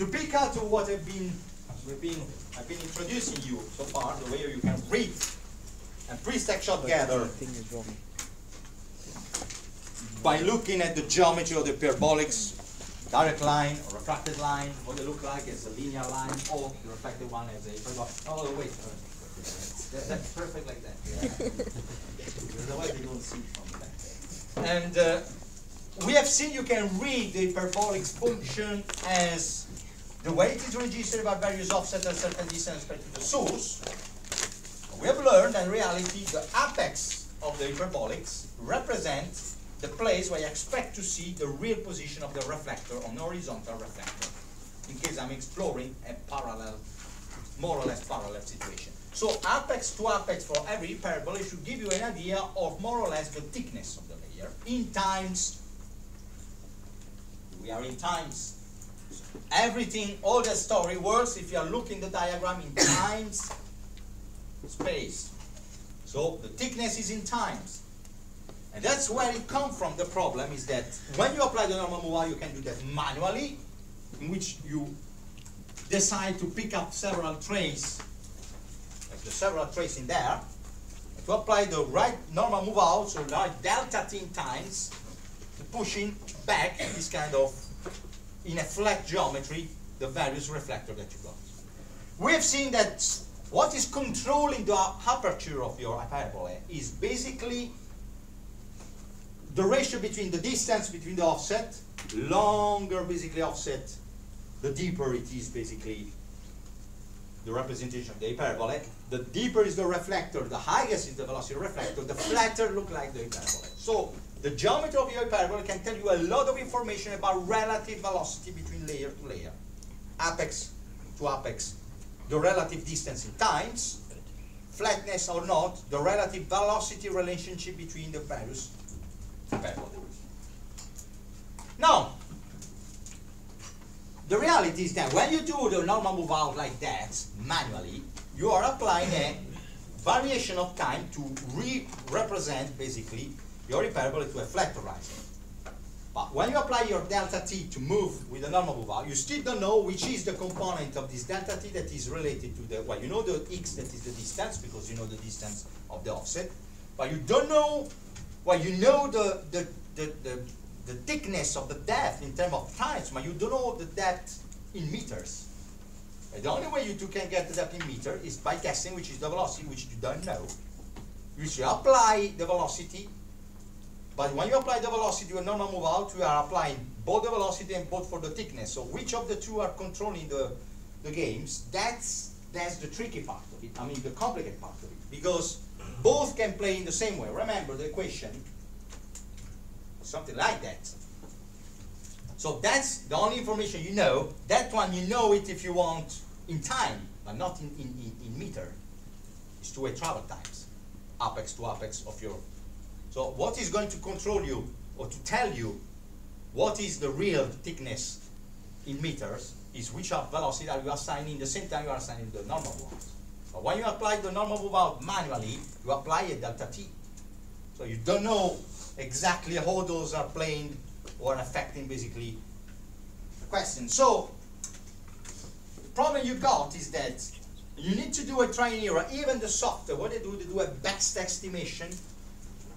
to pick out what I've been, we've been, I've been introducing you so far, the way you can read and pre-stack shot gather by looking at the geometry of the parabolics, direct line or refracted line, what they look like as a linear line, or the reflected one as a parabolic. Oh, wait, that, that's perfect like that. Yeah. Otherwise, they don't see from that. And uh, we have seen you can read the parabolic function as the weight is registered by various a certain distance respect to the source. We have learned that in reality the apex of the hyperbolics represents the place where you expect to see the real position of the reflector on the horizontal reflector, in case I'm exploring a parallel, more or less parallel situation. So apex to apex for every parabola should give you an idea of more or less the thickness of the layer in times. We are in times. Everything, all the story works if you are looking the diagram in times space. So the thickness is in times. And that's where it comes from. The problem is that when you apply the normal out, you can do that manually, in which you decide to pick up several traces, like the several traces in there, to apply the right normal move out, so like delta t times, to pushing back this kind of, in a flat geometry, the various reflector that you got. We have seen that what is controlling the aperture of your hyperbola is basically the ratio between the distance between the offset, longer basically offset, the deeper it is basically the representation of the hyperbola. The deeper is the reflector, the highest is the velocity reflector, the flatter look like the hyperbola. So the geometry of your hyperbola can tell you a lot of information about relative velocity between layer to layer, apex to apex, the relative distance in times, flatness or not, the relative velocity relationship between the various now, the reality is that when you do the normal move out like that, manually, you are applying a variation of time to re-represent basically your hyperbola to a flat horizon. But when you apply your delta t to move with the normal move out, you still don't know which is the component of this delta t that is related to the, well, you know the x that is the distance because you know the distance of the offset, but you don't know well, you know the, the, the, the, the thickness of the depth in terms of times, but you don't know the depth in meters. And the only way you two can get the depth in meter is by guessing which is the velocity, which you don't know. You should apply the velocity, but when you apply the velocity a normal move out, you are applying both the velocity and both for the thickness. So which of the two are controlling the, the games? That's, that's the tricky part of it, I mean the complicated part of it. Because both can play in the same way. Remember the equation, something like that. So that's the only information you know. That one you know it if you want in time, but not in, in, in, in meter. It's two-way travel times, apex to apex of your. So what is going to control you or to tell you what is the real thickness in meters is which are velocity are you are assigning the same time you are assigning the normal ones. But when you apply the normal out manually, you apply a delta t. So you don't know exactly how those are playing or affecting basically the question. So the problem you got is that you need to do a trial error. Even the software, what they do, they do a best estimation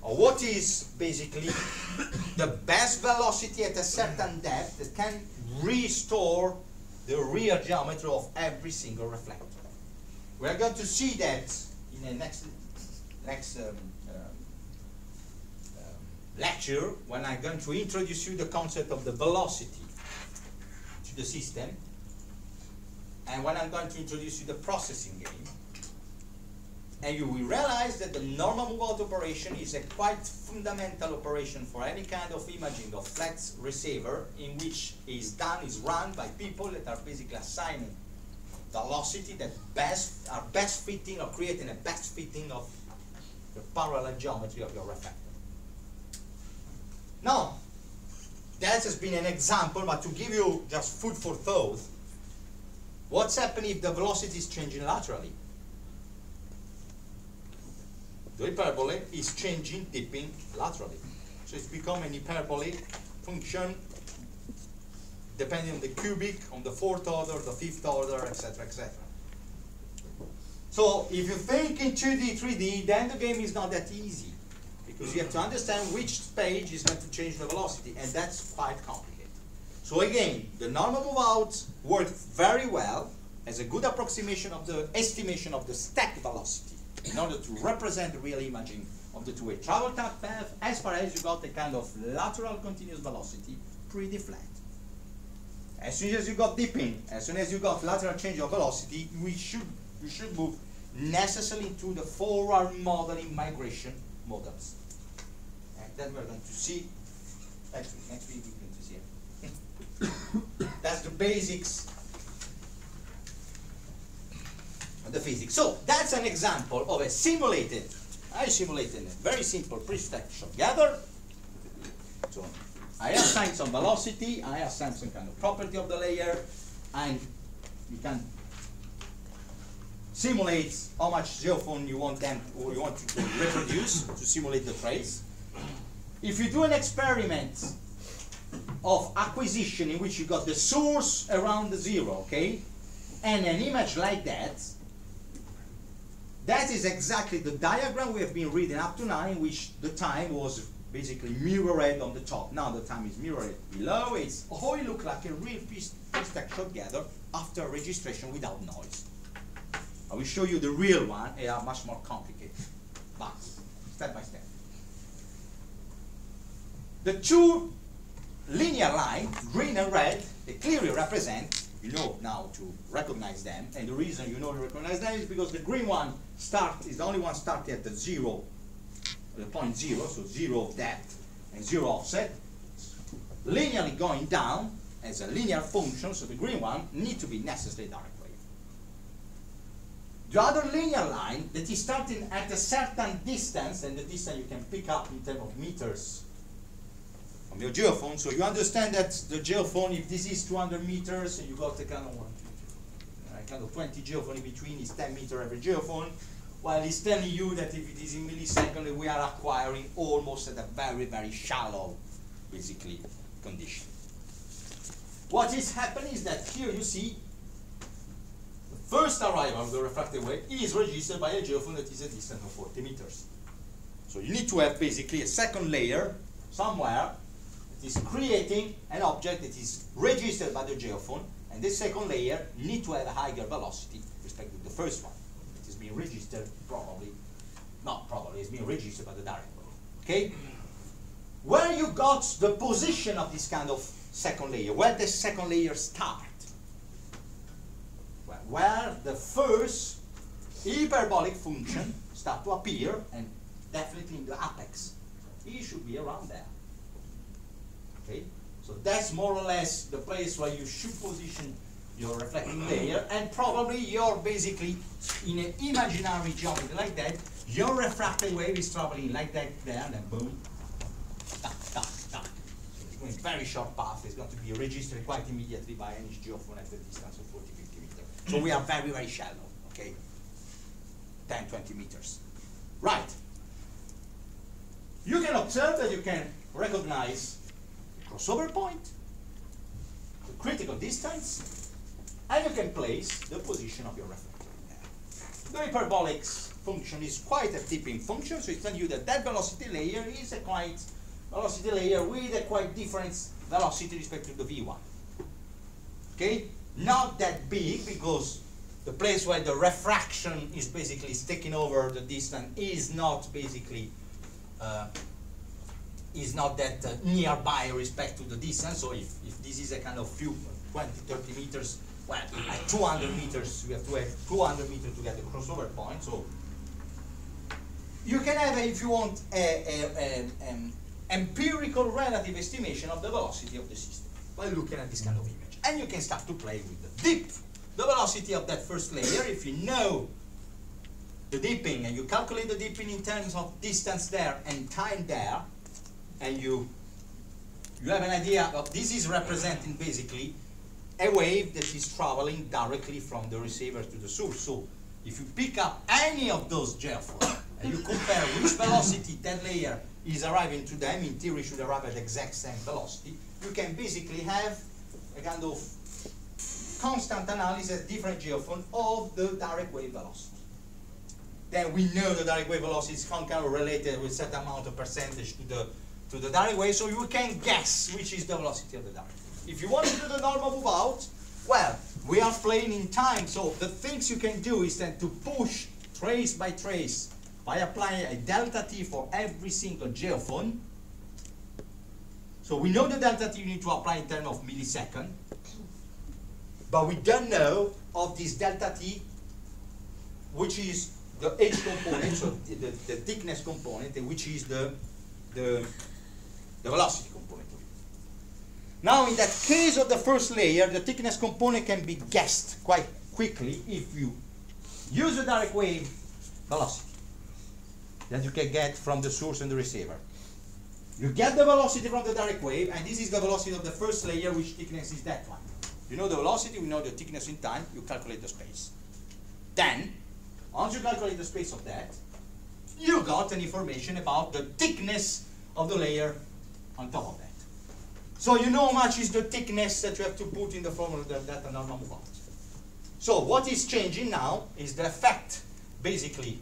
what is basically the best velocity at a certain depth that can restore the real geometry of every single reflector. We're going to see that in the next next um, um, um, lecture when I'm going to introduce you the concept of the velocity to the system and when I'm going to introduce you the processing game and you will realize that the normal move-out operation is a quite fundamental operation for any kind of imaging of flat receiver in which is done, is run by people that are basically assigning velocity that best are best fitting or creating a best fitting of the parallel geometry of your reflector. Now, that has been an example, but to give you just food for thought, what's happening if the velocity is changing laterally? The hyperbola is changing, dipping laterally. So it's become an hyperbolic function depending on the cubic, on the fourth order, the fifth order, etc., etc. So if you think in 2D, 3D, then the game is not that easy because you have to understand which page is going to change the velocity, and that's quite complicated. So again, the normal move outs work very well as a good approximation of the estimation of the stack velocity in order to represent the real imaging of the two-way travel path as far as you got a kind of lateral continuous velocity pretty flat. As soon as you got dipping, as soon as you got lateral change of velocity, we should you should move necessarily to the forward modeling migration models. And then we're going to see next week. Next week we're going to see. That's the basics of the physics. So that's an example of a simulated. I simulated a very simple pre-stack gather. So I assign some velocity, I assign some kind of property of the layer, and you can simulate how much geophone you want them or you want to reproduce to simulate the trace. If you do an experiment of acquisition in which you got the source around the zero, okay, and an image like that, that is exactly the diagram we have been reading up to now in which the time was basically mirrored on the top. Now the time is mirrored below. It's how it look like a real piece, piece texture gather after registration without noise. I will show you the real one. They are much more complicated, but step by step. The two linear lines, green and red, they clearly represent, you know now to recognize them, and the reason you know to recognize them is because the green one start is the only one starting at the zero the point zero, so zero of depth and zero offset, linearly going down as a linear function, so the green one need to be necessarily direct wave. The other linear line that is starting at a certain distance, and the distance you can pick up in terms of meters from your geophone, so you understand that the geophone, if this is 200 meters, you got the kind of one, three, kind of 20 geophone in between, is 10 meter every geophone, well, it's telling you that if it is in milliseconds, we are acquiring almost at a very, very shallow, basically, condition. What is happening is that here you see the first arrival of the refracted wave is registered by a geophone that is a distance of 40 meters. So you need to have basically a second layer somewhere that is creating an object that is registered by the geophone, and this second layer need to have a higher velocity respect to the first one It is being registered probably, not probably, it's being registered by the direct wave. Okay? Where you got the position of this kind of second layer, where the second layer start, well, where the first hyperbolic function start to appear, and definitely in the apex, it should be around there. Okay? So that's more or less the place where you should position your reflecting layer, and probably you're basically in an imaginary geometry like that, your refracted wave is traveling like that there, and then boom, tak. So it's going very short path, it's going to be registered quite immediately by any geophone at the distance of 40, 50 meters. So we are very, very shallow, okay? 10, 20 meters. Right. You can observe that you can recognize crossover point, the critical distance, and you can place the position of your reflector. The hyperbolic function is quite a tipping function, so it tells you that that velocity layer is a quite velocity layer with a quite different velocity respect to the V1. Okay? Not that big because the place where the refraction is basically taking over the distance is not basically uh, is not that uh, nearby respect to the distance. So if, if this is a kind of few 20, 30 meters well, at 200 meters, we have to have 200 meters to get the crossover point. So you can have, if you want, an empirical relative estimation of the velocity of the system by looking at this kind of image. And you can start to play with the dip, the velocity of that first layer. If you know the dipping and you calculate the dipping in terms of distance there and time there, and you you have an idea of this is representing basically a wave that is traveling directly from the receiver to the source. So if you pick up any of those geophones and you compare which velocity that layer is arriving to them, in theory should arrive at the exact same velocity, you can basically have a kind of constant analysis different geophone of the direct wave velocity. Then we know the direct wave velocity is of related with a certain amount of percentage to the to the direct wave, so you can guess which is the velocity of the direct. If you want to do the normal move out, well, we are playing in time, so the things you can do is then to push trace by trace by applying a delta t for every single geophone. So we know the delta t you need to apply in terms of millisecond, but we don't know of this delta t, which is the h component, so the, the thickness component, which is the, the, the velocity component of it. Now in that case of the first layer, the thickness component can be guessed quite quickly if you use the direct wave velocity that you can get from the source and the receiver. You get the velocity from the direct wave, and this is the velocity of the first layer, which thickness is that one. You know the velocity, we know the thickness in time, you calculate the space. Then, once you calculate the space of that, you got an information about the thickness of the layer on top of that. So you know how much is the thickness that you have to put in the formula that, that normal move out. So what is changing now is the effect, basically,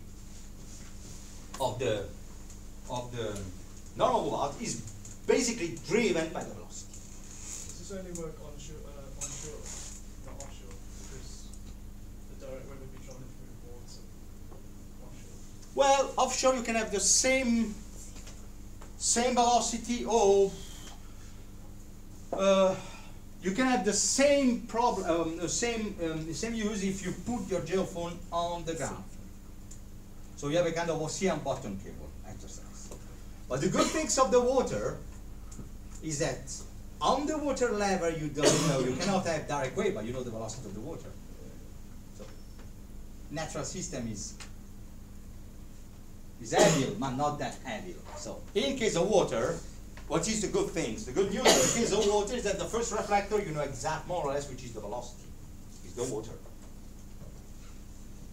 of the of the normal move out is basically driven by the velocity. Does this only work onshore, uh, onshore, not offshore? Because the direct wave would be trying to move towards offshore. Well, offshore you can have the same same velocity or uh, you can have the same problem, um, the same um, same use if you put your geophone on the ground. So you have a kind of ocean bottom cable exercise. But the good things of the water is that on the water level you don't know, you cannot have direct wave, but you know the velocity of the water. So natural system is is evil, but not that evil. So in case of water, what is the good things? The good news in case of water is that the first reflector you know exact more or less which is the velocity. Is the water.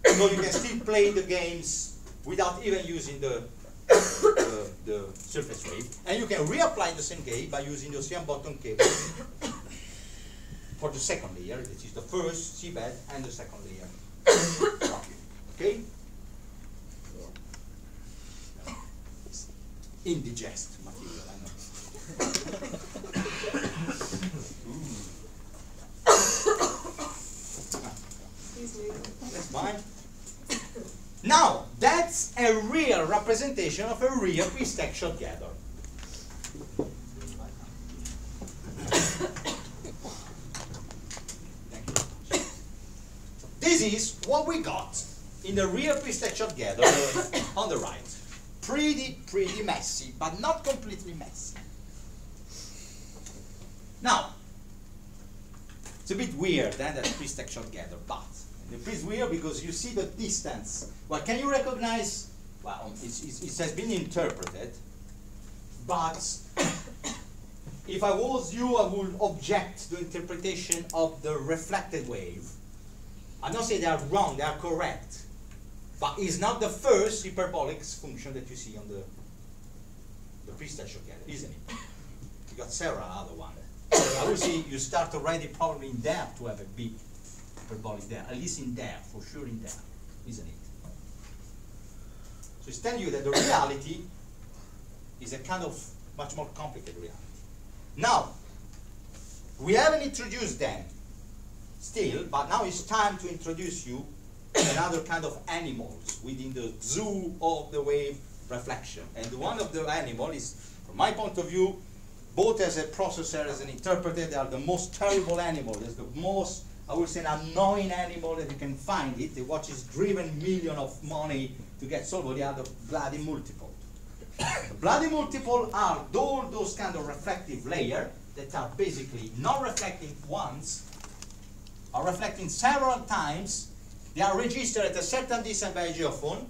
So you can still play the games without even using the, the, the surface wave. And you can reapply the same game by using the ocean bottom cable for the second layer, which is the first seabed and the second layer. okay? Indigest material, I know. Excuse me. That's. Now, that's a real representation of a real pre-textual gather. This is what we got in the real pre-textual gather on the right. Pretty, pretty messy, but not completely messy. Now, it's a bit weird then that pre-textual gather, but it is weird because you see the distance. Well, can you recognize? Well, it's, it's, it has been interpreted, but if I was you, I would object to interpretation of the reflected wave. I'm not saying they are wrong; they are correct, but it's not the first hyperbolic function that you see on the the pre-textual gather, isn't it? You got several other ones. So say you start already probably in there to have a big hyperbolic there, at least in there, for sure in there, isn't it? So it's telling you that the reality is a kind of much more complicated reality. Now, we haven't introduced them still, but now it's time to introduce you another kind of animals within the zoo of the wave reflection. And one of the animal is, from my point of view, both as a processor, as an interpreter, they are the most terrible animal. It's the most, I would say, an annoying animal that you can find it. What is driven million of money to get solved, they are the bloody multiple. the bloody multiple are all those kind of reflective layer that are basically not reflecting once, are reflecting several times. They are registered at a certain distance by a geophone,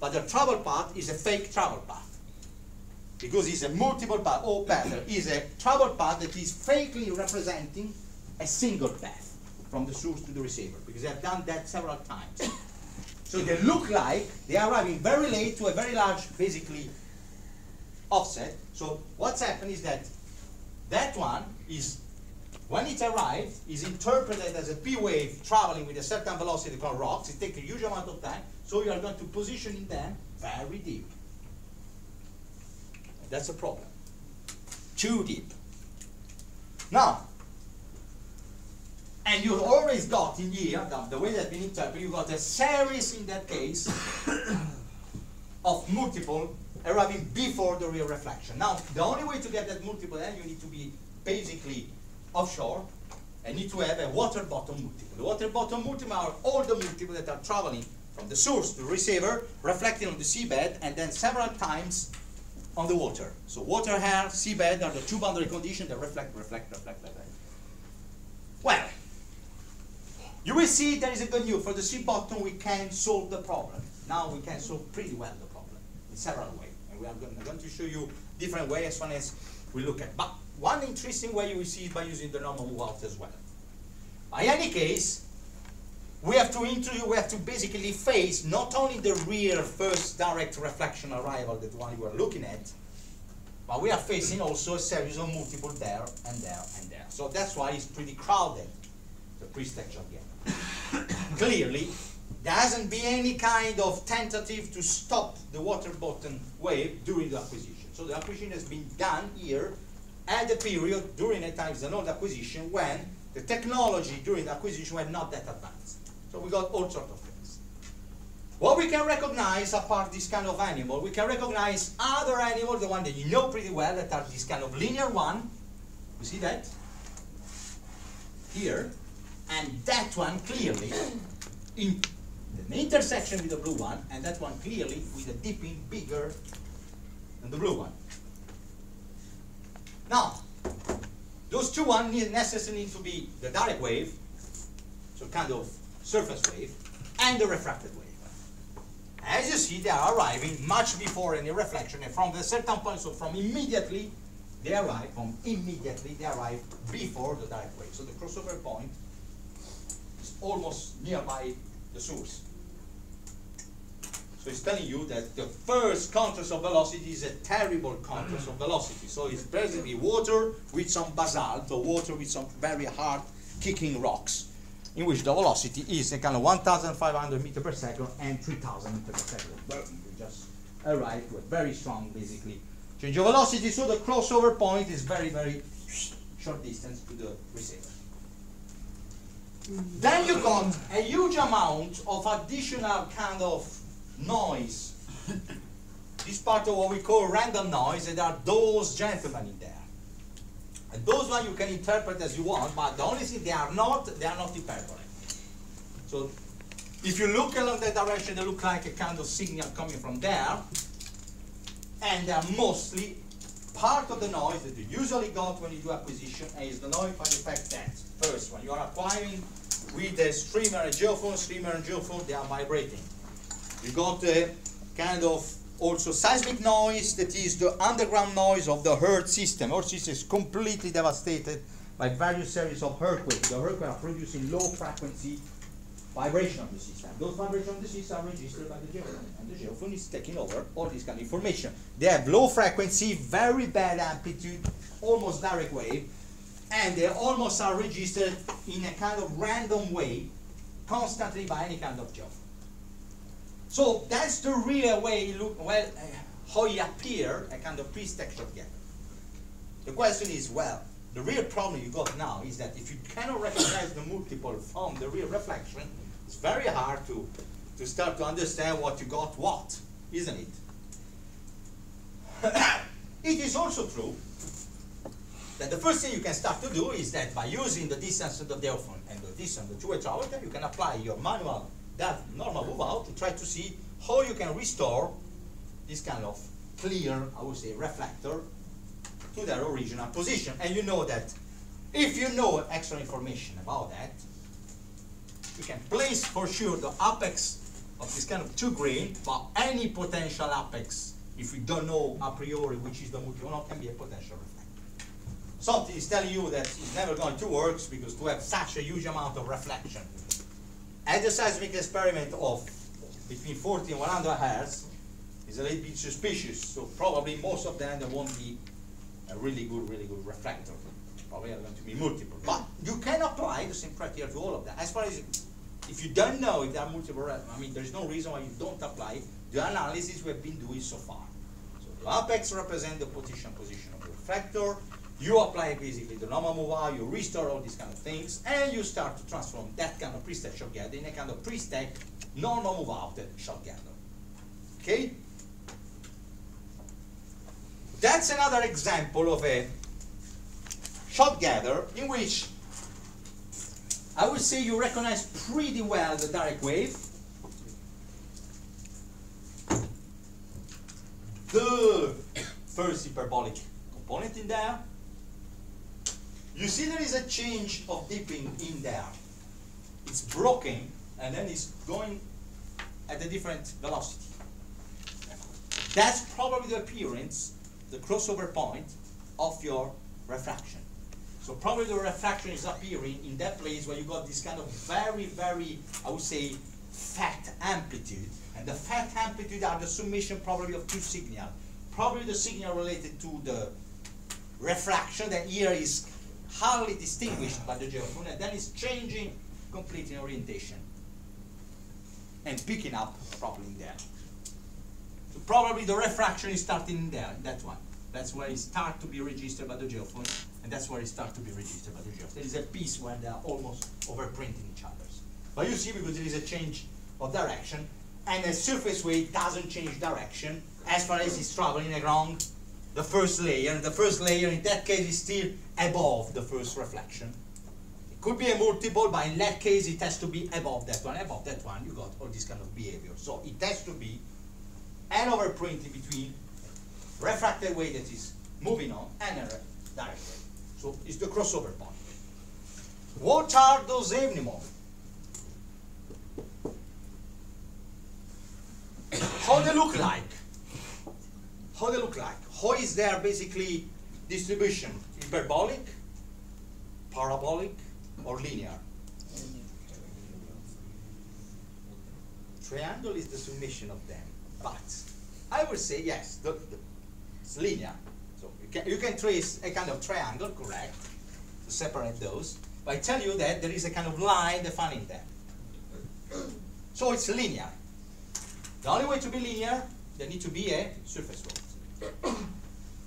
but the travel path is a fake travel path because it's a multiple path, or better, is a travel path that is fakely representing a single path from the source to the receiver, because they have done that several times. So they look like they are arriving very late to a very large, basically, offset. So what's happened is that that one is when it arrives, is interpreted as a P wave traveling with a certain velocity across rocks. It takes a huge amount of time, so you are going to position them very deep. That's a problem. Too deep. Now, and you've always got in here, the, way that we interpret, you've got a series in that case of multiple arriving before the real reflection. Now, the only way to get that multiple, then you need to be basically offshore and need to have a water bottom multiple. The water bottom multiple are all the multiples that are traveling from the source to the receiver, reflecting on the seabed, and then several times on the water. So water, air, seabed are the two boundary conditions that reflect, reflect, reflect, reflect. Well, you will see there is a good news. For the sea bottom, we can solve the problem. Now we can solve pretty well the problem in several ways. And we are going, to show you different ways as far as we look at. But one interesting way you will see is by using the normal out as well. By any case, we have to introduce, we have to basically face not only the real first direct reflection arrival, that one you are looking at, but we are facing also a series of multiple there and there and there. So that's why it's pretty crowded, the pre-texture again. Clearly, there hasn't been any kind of tentative to stop the water bottom wave during the acquisition. So the acquisition has been done here at the period during the times the node acquisition when the technology during the acquisition were not that advanced. So we got all sorts of things. What we can recognize apart this kind of animal, we can recognize other animals, the one that you know pretty well, that are this kind of linear one. You see that? Here. And that one clearly in the intersection with the blue one, and that one clearly with a dipping bigger than the blue one. Now, those two one need necessarily need to be the direct wave, so kind of surface wave, and the refracted wave. As you see, they are arriving much before any reflection, and from a certain point, so from immediately, they arrive, from immediately, they arrive before the direct wave. So the crossover point is almost nearby the source. So it's telling you that the first contrast of velocity is a terrible contrast of velocity. So it's basically water with some basalt, or water with some very hard kicking rocks, in which the velocity is a kind of 1,500 meter per second and 3,000 meter per second. Well, you just arrive to a very strong, basically, change of velocity. So the crossover point is very, very short distance to the receiver. Then you got a huge amount of additional kind of noise. this part of what we call random noise, and there are those gentlemen in there. And those one you can interpret as you want, but the only thing they are not, they are not hyperbolic. So if you look along that direction, they look like a kind of signal coming from there, and they are mostly part of the noise that you usually got when you do acquisition is the noise by the fact that first when you are acquiring with the streamer and geophone, streamer and geophone, they are vibrating. You got a kind of also seismic noise that is the underground noise of the Earth system. Earth system is completely devastated by various series of earthquakes. The earthquakes are producing low frequency vibration of the system. Those vibrations of the system are registered by the geophone, and the geophone is taking over all this kind of information. They have low frequency, very bad amplitude, almost direct wave, and they almost are registered in a kind of random way, constantly by any kind of geophone. So that's the real way look, well, uh, how he appear, a kind of pre-texture together. The question is, well, the real problem you got now is that if you cannot recognize the multiple from the real reflection, it's very hard to, to start to understand what you got what, isn't it? it is also true that the first thing you can start to do is that by using the distance of the geophone and the distance of the two-way travel you can apply your manual that normal move out to try to see how you can restore this kind of clear, I would say, reflector to their original position. And you know that if you know extra information about that, you can place for sure the apex of this kind of two grain, but any potential apex, if we don't know a priori which is the multiple, can be a potential reflector. Something is telling you that it's never going to work because to have such a huge amount of reflection at the seismic experiment of between 40 and 100 hertz is a little bit suspicious. So probably most of them there won't be a really good, really good reflector probably are going to be multiple. But you can apply the same criteria to all of them. As far as if you don't know if there are multiple, I mean, there's no reason why you don't apply the analysis we've been doing so far. So the apex represents the position position of the reflector. You apply basically the normal move out, you restore all these kind of things, and you start to transform that kind of preset shot gather in a kind of pre-stack normal move out gather. Okay? That's another example of a shot gather in which I would say you recognize pretty well the direct wave. The first hyperbolic component in there. You see there is a change of dipping in there. It's broken and then it's going at a different velocity. That's probably the appearance, the crossover point of your refraction. So probably the refraction is appearing in that place where you got this kind of very, very, I would say, fat amplitude. And the fat amplitude are the summation probably of two signals. Probably the signal related to the refraction that here is hardly distinguished by the geophone, and then it's changing completely orientation and picking up probably in there. So probably the refraction is starting in there, that one. That's where it starts to be registered by the geophone, and that's where it starts to be registered by the geophone. There is a piece where they are almost overprinting each other. But you see, because there is a change of direction, and the surface wave doesn't change direction as far as it's traveling along the first layer. The first layer, in that case, is still above the first reflection. It could be a multiple, but in that case, it has to be above that one. Above that one, you got all this kind of behavior. So it has to be an overprinting between refracted wave that is moving on and a direct wave. So it's the crossover point. What are those evening How they look like? How they look like? How is their basically distribution? Hyperbolic, parabolic, or linear? Triangle is the summation of them, but I would say yes, the, the, it's linear. So you can, you can trace a kind of triangle, correct, to separate those. But I tell you that there is a kind of line defining them. So it's linear. The only way to be linear, there need to be a surface.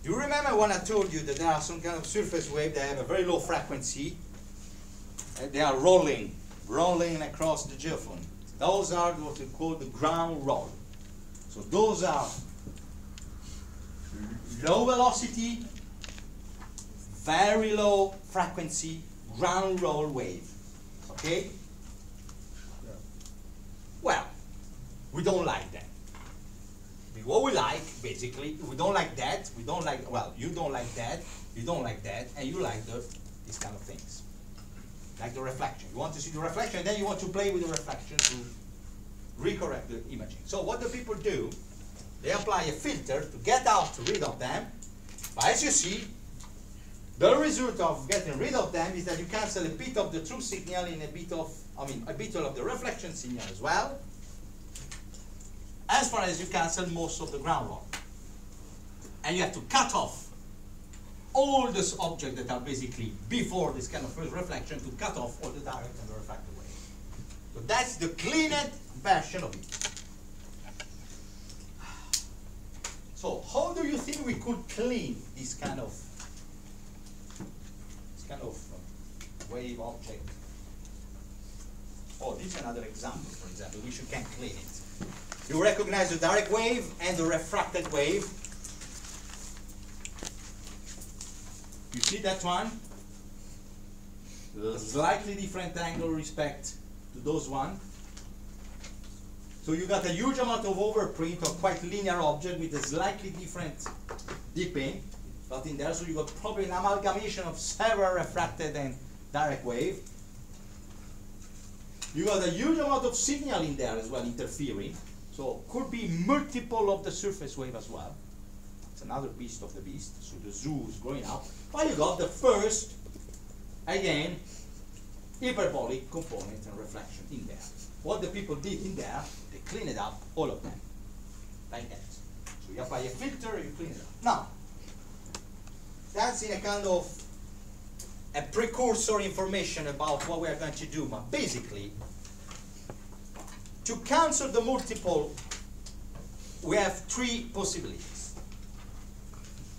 You remember when I told you that there are some kind of surface wave that have a very low frequency, and they are rolling, rolling across the geophone. Those are what we call the ground roll. So those are low velocity, very low frequency, ground roll wave. Okay? Well, we don't like that. What we like, basically, we don't like that, we don't like, well, you don't like that, you don't like that, and you like the, these kind of things. Like the reflection. You want to see the reflection, and then you want to play with the reflection to recorrect the imaging. So what do people do? They apply a filter to get out to rid of them. But as you see, the result of getting rid of them is that you cancel a bit of the true signal in a bit of, I mean, a bit of the reflection signal as well as far as you cancel most of the ground roll. And you have to cut off all these objects that are basically before this kind of first reflection to cut off all the direct and the refracted wave. So that's the cleaned version of it. So how do you think we could clean this kind of this kind of uh, wave object? Oh, this is another example, for example, which you can clean it. You recognize the direct wave and the refracted wave. You see that one? Slightly different angle respect to those one. So you got a huge amount of overprint of quite linear object with a slightly different dipping, but in there, so you got probably an amalgamation of several refracted and direct wave. You got a huge amount of signal in there as well interfering. So could be multiple of the surface wave as well. It's another beast of the beast. So the zoo is growing up. But you got the first, again, hyperbolic component and reflection in there. What the people did in there, they cleaned it up, all of them, like that. So you apply a filter, you clean it up. Now, that's in a kind of a precursor information about what we are going to do, but basically, to cancel the multiple, we have three possibilities.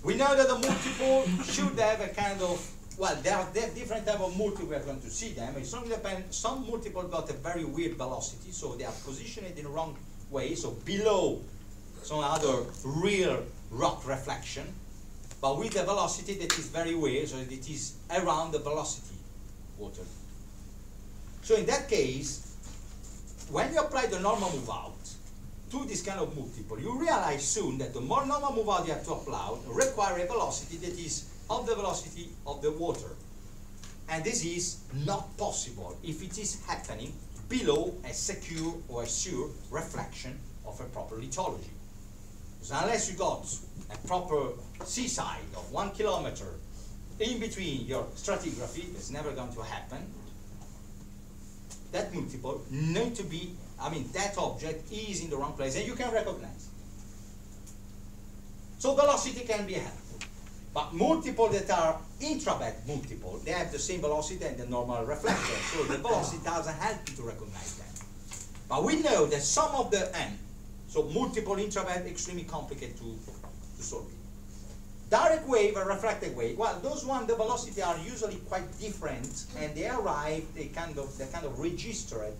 We know that the multiple should have a kind of, well, there are different type of multiple, we are going to see them. It's only depend, some multiple got a very weird velocity, so they are positioned in the wrong way, so below some other real rock reflection, but with a velocity that is very weird, so it is around the velocity water. So in that case, when you apply the normal move out to this kind of multiple, you realize soon that the more normal move out you have to apply require a velocity that is of the velocity of the water. And this is not possible if it is happening below a secure or a sure reflection of a proper lithology. So unless you got a proper seaside of one kilometer in between your stratigraphy, it's never going to happen. That multiple need to be, I mean, that object is in the wrong place and you can recognize. So velocity can be helpful. But multiple that are intrabed multiple, they have the same velocity and the normal reflector. So the velocity doesn't help you to recognize them. But we know that some of the n so multiple intrabed, extremely complicated to, to solve. Direct wave and refracted wave, well, those ones, the velocity are usually quite different, and they arrive, they kind of, they kind of register it,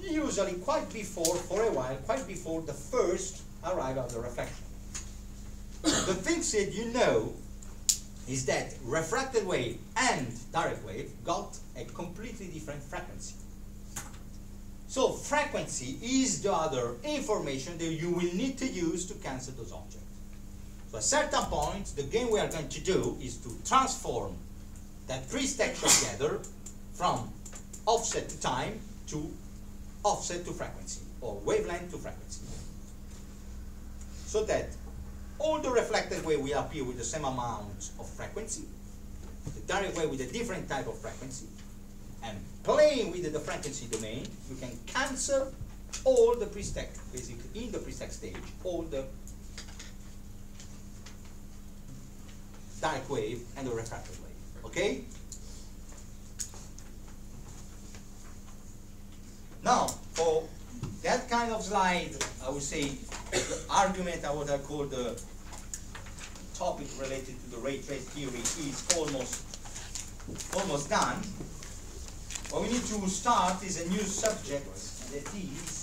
usually quite before, for a while, quite before the first arrival of the reflection. the things that you know is that refracted wave and direct wave got a completely different frequency. So frequency is the other information that you will need to use to cancel those objects. So at certain point, the game we are going to do is to transform that three stacks together from offset to time to offset to frequency, or wavelength to frequency. So that all the reflected wave will appear with the same amount of frequency, the direct wave with a different type of frequency, and playing with the frequency domain, you can cancel all the pre-stack, basically in the pre-stack stage, all the direct wave and the refracted wave. Okay? Now, for that kind of slide, I would say the argument, what I call the topic related to the ray trace theory is almost almost done. What we need to start is a new subject that is